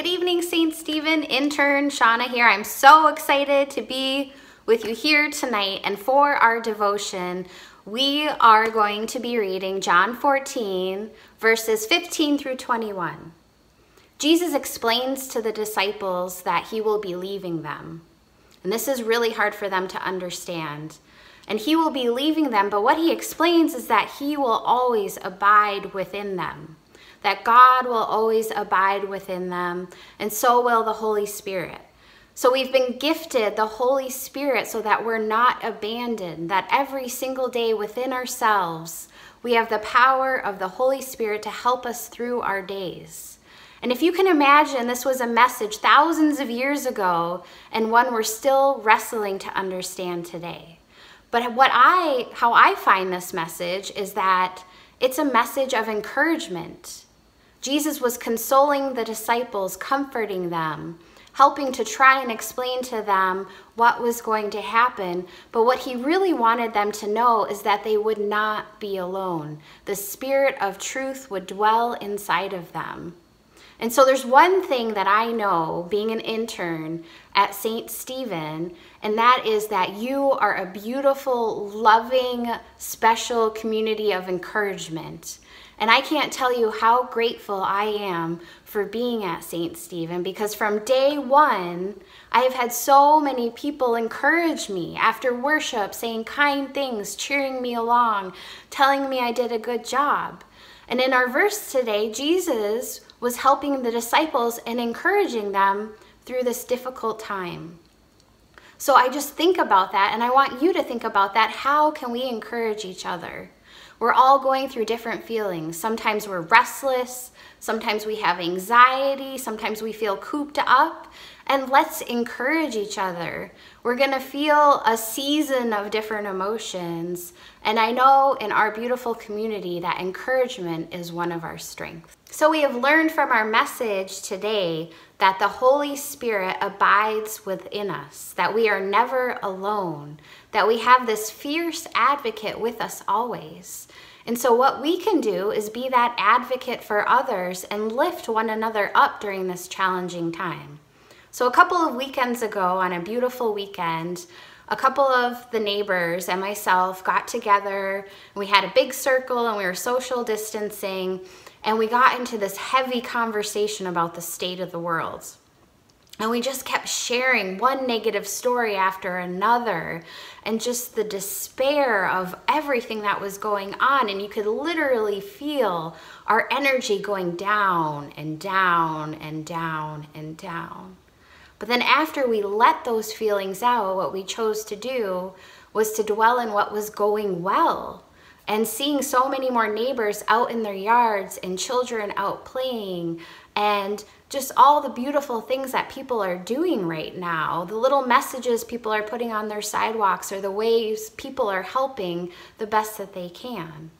Good evening, St. Stephen. Intern Shauna here. I'm so excited to be with you here tonight. And for our devotion, we are going to be reading John 14, verses 15 through 21. Jesus explains to the disciples that he will be leaving them. And this is really hard for them to understand. And he will be leaving them, but what he explains is that he will always abide within them, that God will always abide within them, and so will the Holy Spirit. So we've been gifted the Holy Spirit so that we're not abandoned, that every single day within ourselves, we have the power of the Holy Spirit to help us through our days. And if you can imagine, this was a message thousands of years ago and one we're still wrestling to understand today. But what I how I find this message is that it's a message of encouragement. Jesus was consoling the disciples, comforting them, helping to try and explain to them what was going to happen. But what he really wanted them to know is that they would not be alone. The Spirit of truth would dwell inside of them. And so there's one thing that I know being an intern at St. Stephen, and that is that you are a beautiful, loving, special community of encouragement. And I can't tell you how grateful I am for being at St. Stephen because from day one, I have had so many people encourage me after worship, saying kind things, cheering me along, telling me I did a good job. And in our verse today, Jesus was helping the disciples and encouraging them through this difficult time. So I just think about that and I want you to think about that. How can we encourage each other? We're all going through different feelings. Sometimes we're restless, sometimes we have anxiety, sometimes we feel cooped up, and let's encourage each other. We're going to feel a season of different emotions, and I know in our beautiful community that encouragement is one of our strengths. So we have learned from our message today that the Holy Spirit abides within us, that we are never alone, that we have this fierce advocate with us always. And so, what we can do is be that advocate for others and lift one another up during this challenging time. So, a couple of weekends ago, on a beautiful weekend, a couple of the neighbors and myself got together. We had a big circle and we were social distancing and we got into this heavy conversation about the state of the world. And we just kept sharing one negative story after another and just the despair of everything that was going on. And you could literally feel our energy going down and down and down and down. But then after we let those feelings out, what we chose to do was to dwell in what was going well and seeing so many more neighbors out in their yards and children out playing and just all the beautiful things that people are doing right now, the little messages people are putting on their sidewalks or the ways people are helping the best that they can.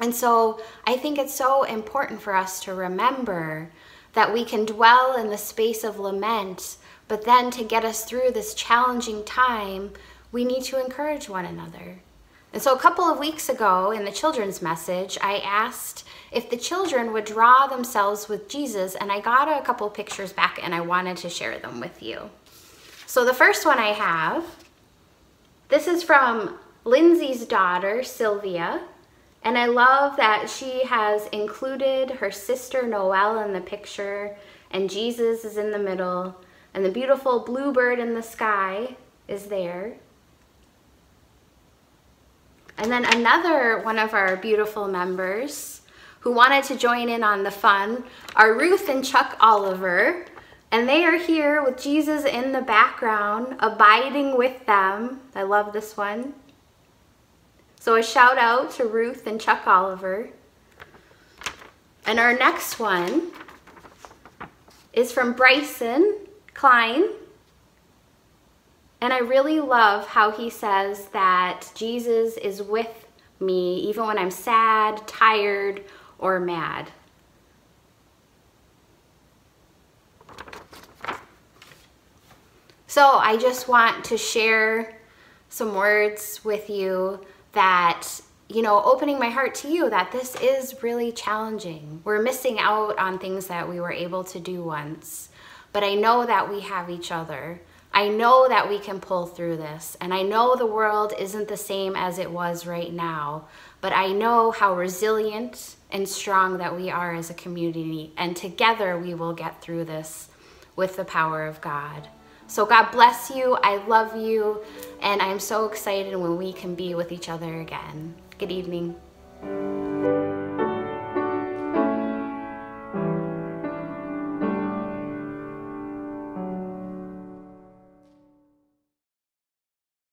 And so I think it's so important for us to remember that we can dwell in the space of lament, but then to get us through this challenging time, we need to encourage one another. And so a couple of weeks ago in the children's message, I asked if the children would draw themselves with Jesus, and I got a couple pictures back and I wanted to share them with you. So the first one I have, this is from Lindsay's daughter, Sylvia, and I love that she has included her sister Noelle in the picture, and Jesus is in the middle, and the beautiful bluebird in the sky is there. And then another one of our beautiful members who wanted to join in on the fun are Ruth and Chuck Oliver. And they are here with Jesus in the background, abiding with them. I love this one. So a shout out to Ruth and Chuck Oliver. And our next one is from Bryson Klein. And I really love how he says that Jesus is with me even when I'm sad, tired, or mad. So I just want to share some words with you that you know, opening my heart to you that this is really challenging. We're missing out on things that we were able to do once. But I know that we have each other. I know that we can pull through this. And I know the world isn't the same as it was right now. But I know how resilient and strong that we are as a community. And together we will get through this with the power of God. So God bless you. I love you. And I'm so excited when we can be with each other again. Good evening.